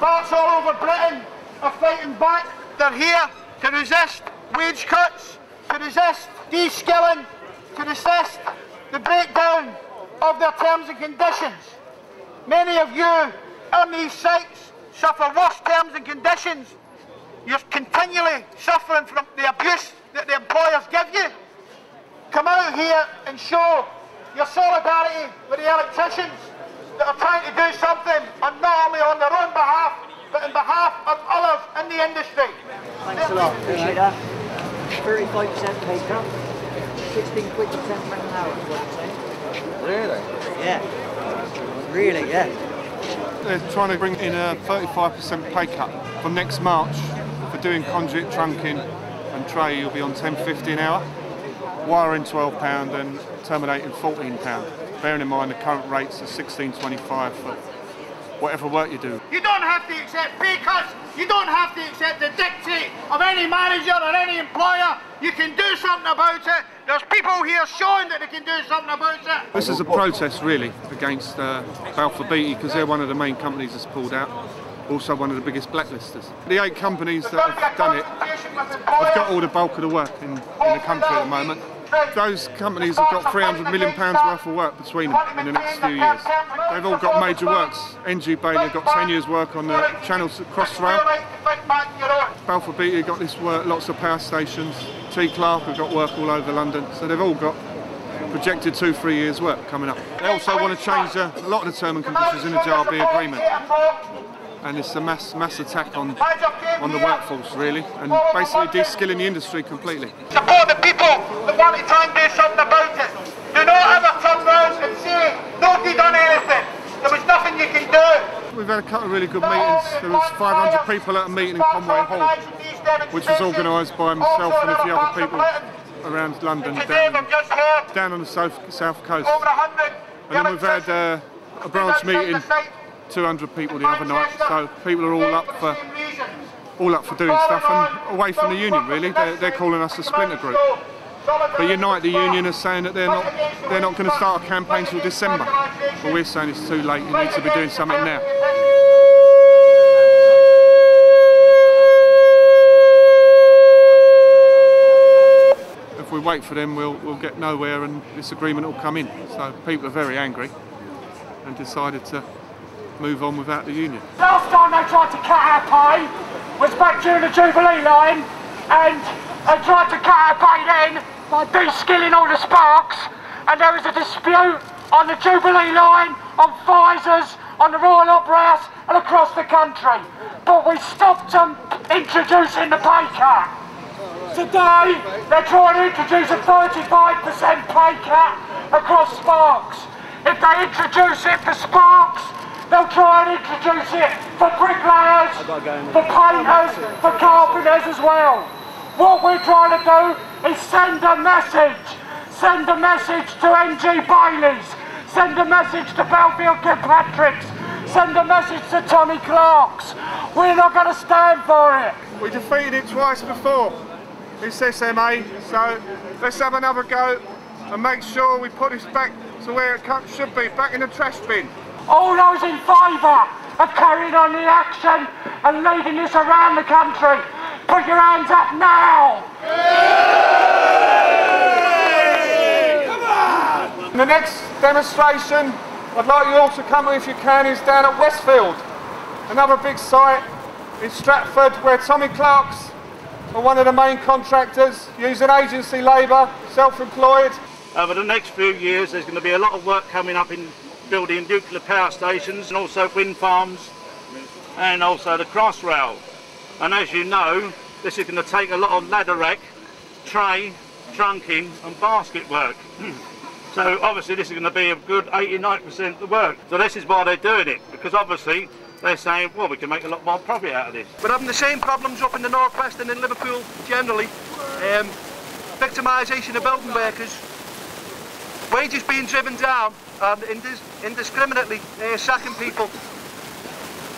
Sparks all over Britain are fighting back. They're here to resist wage cuts, to resist de-skilling, to resist the breakdown of their terms and conditions. Many of you on these sites suffer worse terms and conditions. You're continually suffering from the abuse that the employers give you. Come out here and show your solidarity with the electricians that are trying to do something, and not only on their own behalf, but in behalf of others in the industry. Thanks a lot, appreciate that. 35% pay cut, 16 quid to 10 pound an hour, is what you're saying? Really? Yeah. Really, yeah. They're trying to bring in a 35% pay cut from next March for doing conduit trunking and tray. You'll be on 10.50 an hour, wiring 12 pound and terminating 14 pound. Bearing in mind the current rates are 16.25 for whatever work you do. You don't have to accept pay cuts. You don't have to accept the dictate of any manager or any employer. You can do something about it. There's people here showing that they can do something about it. This is a protest really against uh, Balfour Beatty because they're one of the main companies that's pulled out. Also one of the biggest blacklisters. The eight companies that have done it have got all the bulk of the work in, in the country at the moment. Those companies have got 300 million pounds worth of work between them in the next few years. They've all got major works. NG Bailey got 10 years work on the Channel Crossrail. Balfour Beatty have got this work, lots of power stations. T Clarke have got work all over London. So they've all got projected two, three years work coming up. They also want to change uh, a lot of the term and conditions in the JIB agreement. And it's a mass mass attack on on the workforce really, and basically de-skilling the industry completely. Support the people that want to try and do something about it. Do not ever turn round and say, nobody done anything. There was nothing you can do. We've had a couple of really good meetings. There was 500 people at a meeting in Conway Hall, which was organised by myself and a few other people around London, down, down on the south, south coast. And then we've had uh, a branch meeting, 200 people the other night, so people are all up for all up for doing stuff and away from the union really. They're, they're calling us a splinter group. But Unite the Union is saying that they're not they're not going to start a campaign till December. But we're saying it's too late, you need to be doing something now. If we wait for them we'll, we'll get nowhere and this agreement will come in. So people are very angry and decided to move on without the union. Last time they tried to cut our pay was back during the Jubilee line and they tried to cut our pay then by de-skilling all the sparks and there was a dispute on the Jubilee line, on Pfizer's, on the Royal Opera House and across the country. But we stopped them introducing the pay cut. Today, they're trying to introduce a 35% pay cut across Sparks. If they introduce it for Sparks, they'll try and introduce it for bricklayers, for painters, for carpenters as well. What we're trying to do is send a message. Send a message to NG Bailey's. Send a message to Balfour Kilpatrick's. Send a message to Tommy Clark's. We're not going to stand for it. We defeated it twice before, It's SMA, so let's have another go and make sure we put this back to where it should be, back in the trash bin. All those in favour of carrying on the action and leading this around the country, put your hands up now. Come on! The next demonstration, I'd like you all to come if you can, is down at Westfield, another big site in Stratford where Tommy Clark's are one of the main contractors, using agency labour, self-employed. Over the next few years, there's going to be a lot of work coming up in building nuclear power stations and also wind farms and also the Crossrail. And as you know, this is going to take a lot of ladder rack, tray, trunking and basket work. so obviously this is going to be a good 89% of the work. So this is why they're doing it, because obviously they're saying, well, we can make a lot more profit out of this. We're having the same problems up in the northwest and in Liverpool generally. Um, victimisation of building workers, wages being driven down and indis indiscriminately uh, sacking people.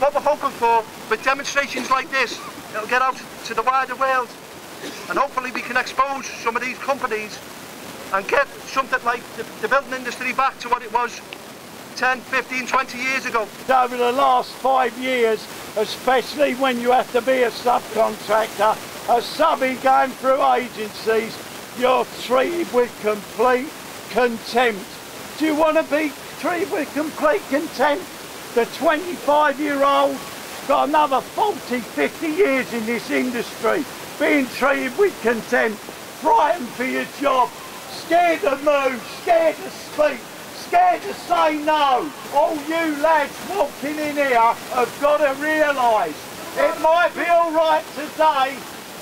What we're hoping for with demonstrations like this, it'll get out to the wider world and hopefully we can expose some of these companies and get something like the, the building industry back to what it was 10, 15, 20 years ago. Over the last five years, especially when you have to be a subcontractor, a subby going through agencies, you're treated with complete contempt. Do you want to be treated with complete contempt? The 25 year old got another 40, 50 years in this industry, being treated with contempt, frightened for your job, scared to move, scared to speak, scared to say no. All you lads walking in here have got to realise it might be all right today,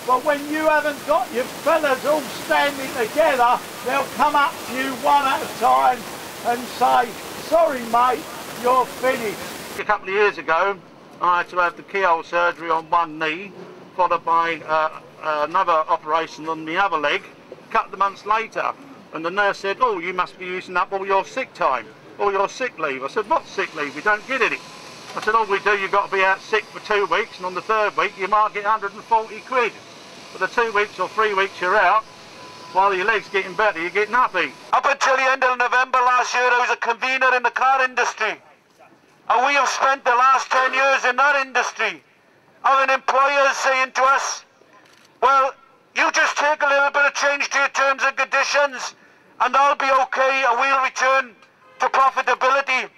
but when you haven't got your fellas all standing together, they'll come up to you one at a time and say, sorry mate, you're finished. A couple of years ago, I had to have the keyhole surgery on one knee, followed by uh, another operation on the other leg, a couple of months later. And the nurse said, oh, you must be using up all your sick time, all your sick leave. I said, what sick leave? We don't get any. I said, all we do, you've got to be out sick for two weeks, and on the third week, you might get 140 quid. For the two weeks or three weeks you're out, while your leg's getting better, you get nothing. Up until the end of November last year, I was a convener in the car industry. And we have spent the last 10 years in that industry having employers saying to us, well, you just take a little bit of change to your terms and conditions and I'll be okay and we'll return to profitability.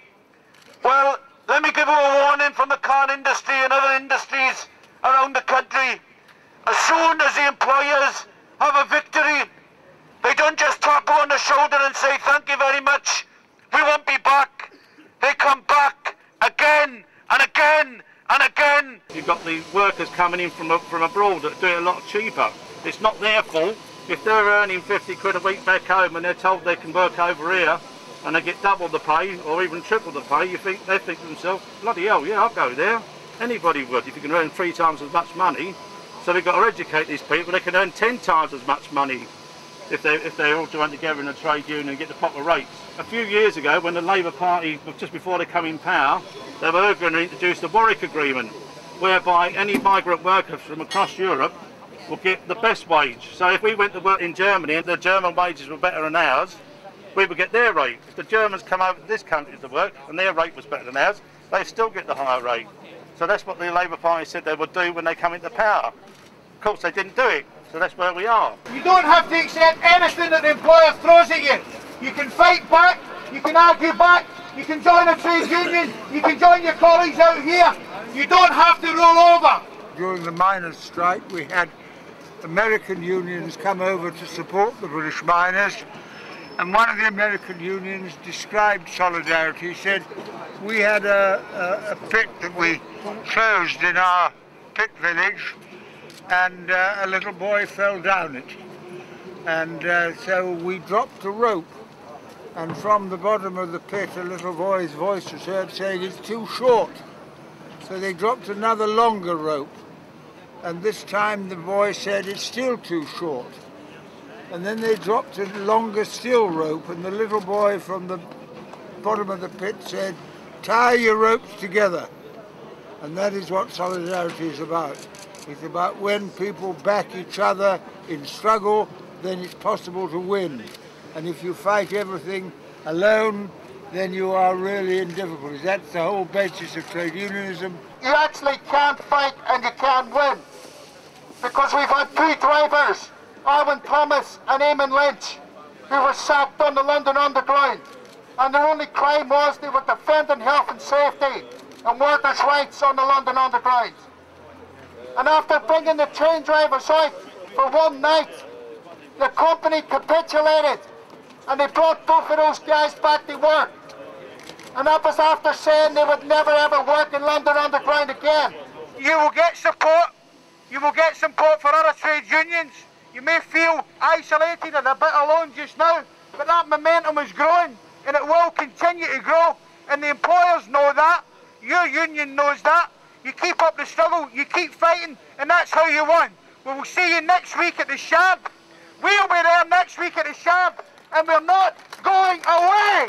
Well, let me give you a warning from the car industry and other industries around the country. As soon as the employers have a victory, they don't just tap on the shoulder and say thank you very much, we won't be back. They come back again and again and again. You've got the workers coming in from, from abroad that do it a lot cheaper. It's not their fault. If they're earning 50 quid a week back home and they're told they can work over here and they get double the pay or even triple the pay, you think they think to themselves, bloody hell, yeah, I'll go there. Anybody would if you can earn three times as much money. So we've got to educate these people. They can earn 10 times as much money if they if they all join together in a trade union and get the proper rates. A few years ago, when the Labour Party, just before they come in power, they were going to introduce the Warwick Agreement, whereby any migrant workers from across Europe will get the best wage. So if we went to work in Germany and the German wages were better than ours, we would get their rate. If the Germans come over to this country to work and their rate was better than ours, they still get the higher rate. So that's what the Labour Party said they would do when they come into power. Of course, they didn't do it. So that's where we are. You don't have to accept anything that the employer throws at you. You can fight back, you can argue back, you can join a trade union, you can join your colleagues out here. You don't have to roll over. During the miners' strike, we had American unions come over to support the British miners. And one of the American unions described solidarity. He said, we had a, a, a pit that we closed in our pit village and uh, a little boy fell down it. And uh, so we dropped a rope and from the bottom of the pit a little boy's voice was heard saying it's too short. So they dropped another longer rope and this time the boy said it's still too short. And then they dropped a longer still rope and the little boy from the bottom of the pit said, tie your ropes together. And that is what solidarity is about. It's about when people back each other in struggle, then it's possible to win. And if you fight everything alone, then you are really in difficulties. That's the whole basis of trade unionism. You actually can't fight and you can't win. Because we've had two drivers, Arwyn Thomas and Eamonn Lynch, who were sacked on the London Underground. And their only crime was they were defending health and safety and workers' rights on the London Underground. And after bringing the train drivers out for one night, the company capitulated and they brought both of those guys back to work. And that was after saying they would never ever work in London Underground again. You will get support. You will get support for other trade unions. You may feel isolated and a bit alone just now, but that momentum is growing and it will continue to grow. And the employers know that. Your union knows that. You keep up the struggle, you keep fighting, and that's how you win. We will see you next week at the Shard. We'll be there next week at the Shard, and we're not going away.